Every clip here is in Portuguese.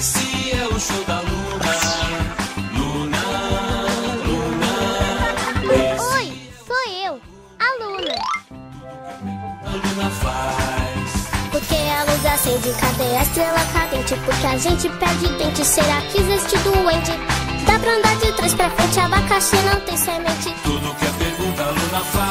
Esse é o show da Luna. Luna, Luna. Oi, sou eu, a Luna. A Luna faz. Porque a luz acende, cadê a estrela cadente? Porque a gente perde dente, será que existe doente? Dá pra andar de trás pra frente, abacaxi não tem semente. Tudo que a pergunta a Luna faz.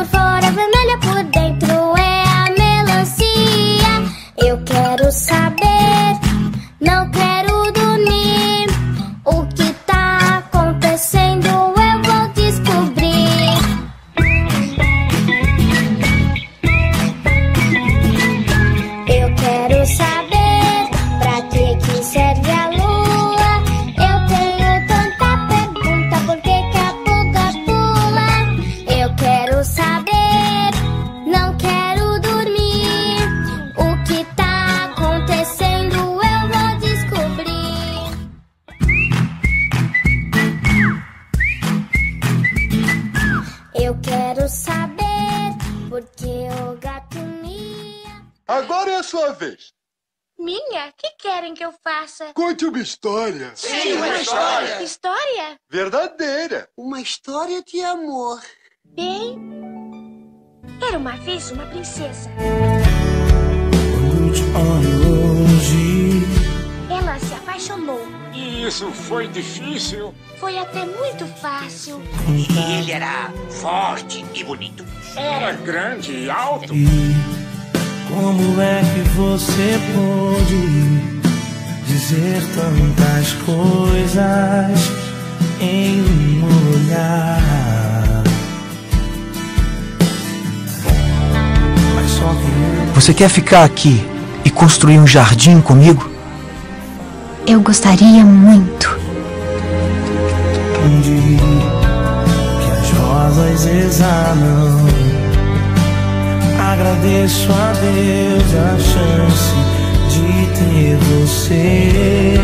Verde por porque o gato mia. Agora é a sua vez. Minha? que querem que eu faça? Conte uma história. Sim, uma história. História? Verdadeira. Uma história de amor. Bem. Era uma vez uma princesa. Isso foi difícil? Foi até muito fácil. E ele era forte e bonito. Era grande e alto. Como é que você pôde dizer tantas coisas em um olhar? Mas só que Você quer ficar aqui e construir um jardim comigo? Eu gostaria muito. entendi que as rosas exalam. Agradeço a Deus a chance de ter você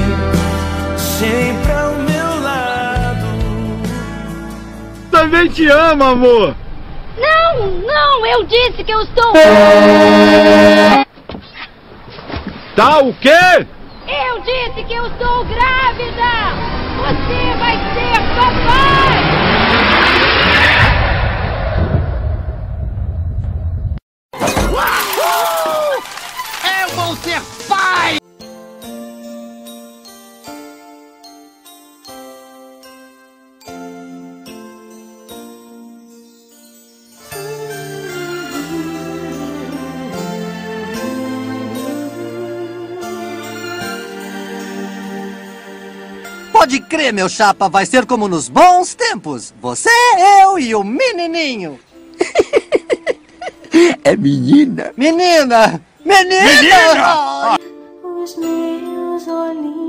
sempre ao meu lado. Também te amo, amor. Não, não, eu disse que eu estou. Tá o quê? Eu disse que eu estou grávida! Você vai Pode crer, meu chapa, vai ser como nos bons tempos. Você, eu e o menininho. É menina. Menina! Menina! Menina! Os meus olhinhos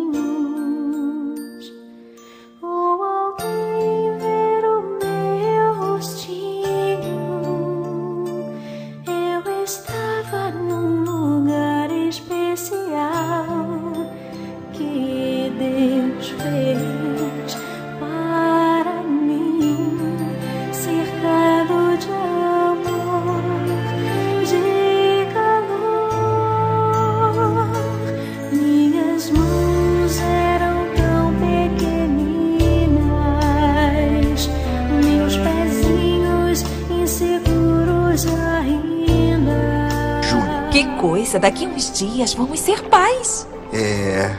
daqui uns dias vamos ser pais. É.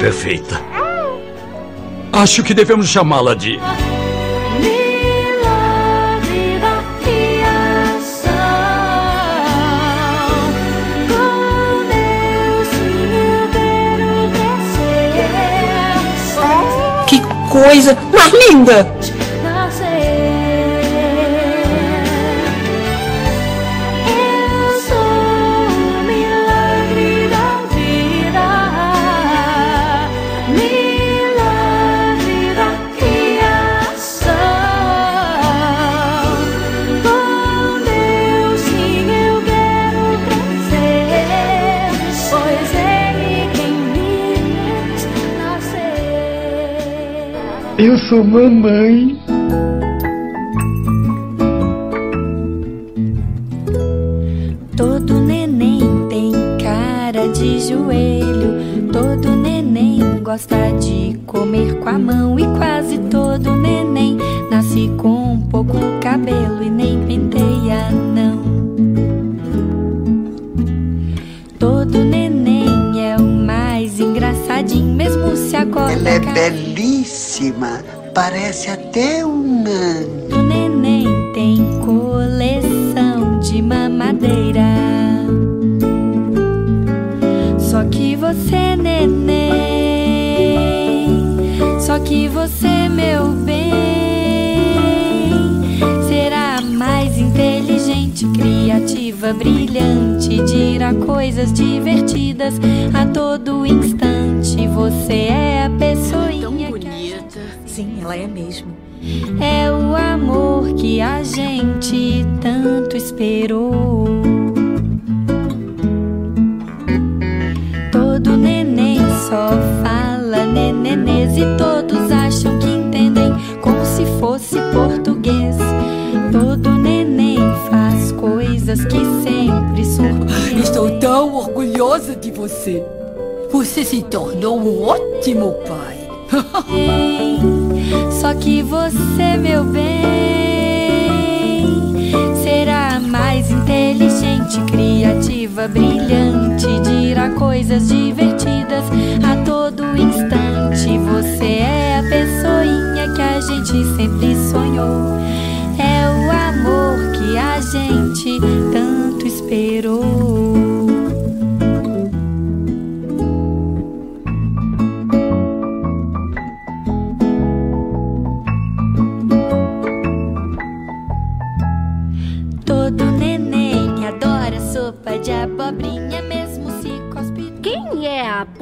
perfeita. Acho que devemos chamá-la de. descer. coisa mais linda! Eu sou mamãe. Todo neném tem cara de joelho. Todo neném gosta de comer com a mão. E quase todo neném nasce com pouco cabelo e nem penteia, não. Todo neném é o mais engraçadinho, mesmo se acorda. Ela é Parece até um ano. Todo neném tem coleção de mamadeira. Só que você, neném, só que você, meu bem, será mais inteligente, criativa, brilhante, dirá coisas divertidas a todo instante. Você é a pessoinha que a gente Sim, ela é mesmo. é o amor que a gente tanto esperou. Todo neném só fala nenenês e todos acham que entendem como se fosse português. Todo neném faz coisas que sempre surpreendem. Estou tão orgulhosa de você. Você se tornou um ótimo pai. Só que você, meu bem, será mais inteligente, criativa, brilhante, dirá coisas divertidas a todo instante. Você é a pessoinha que a gente sempre sonhou. É o amor que a gente tanto esperou.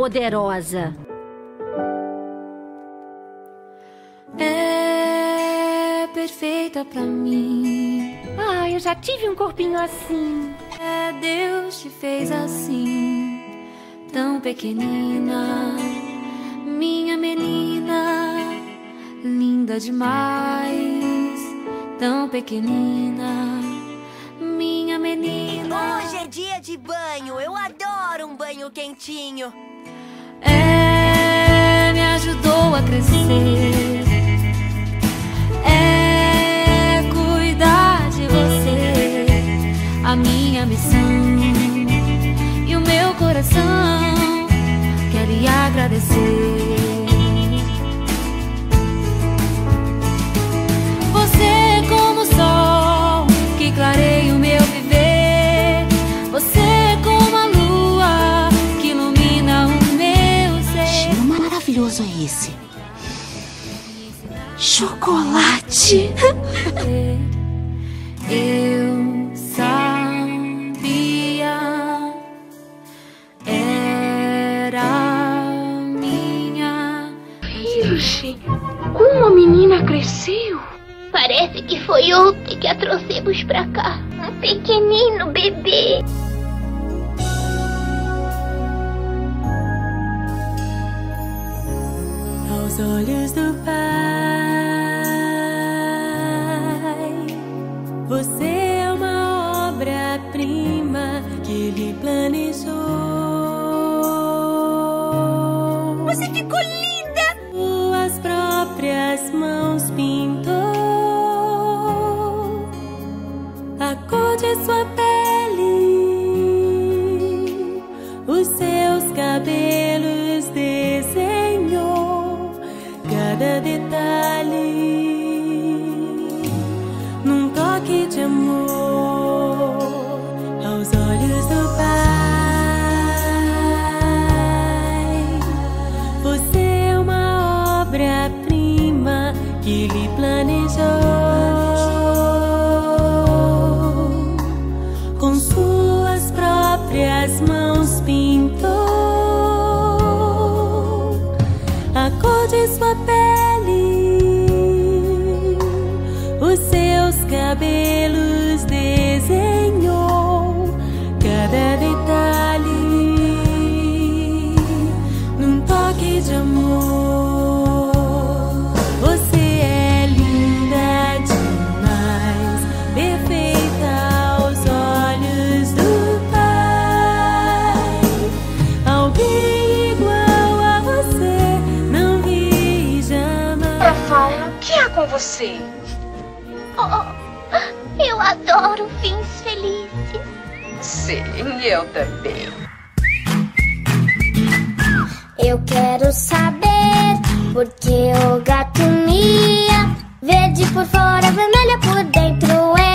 Poderosa? É perfeita pra mim. Ah, eu já tive um corpinho assim. É Deus te fez assim, tão pequenina, minha menina, linda demais, tão pequenina. Hoje é dia de banho, eu adoro um banho quentinho. É, me ajudou a crescer. É cuidar de você, a minha missão e o meu coração quer lhe agradecer. Esse. Chocolate. Eu sabia era minha. Ilse, como a menina cresceu? Parece que foi ontem que a trouxemos pra cá. Um pequenino bebê. sol is the. Você? Oh, eu adoro fins felizes. Sim, eu também. Eu quero saber por que o gato mia. Verde por fora, vermelha por dentro.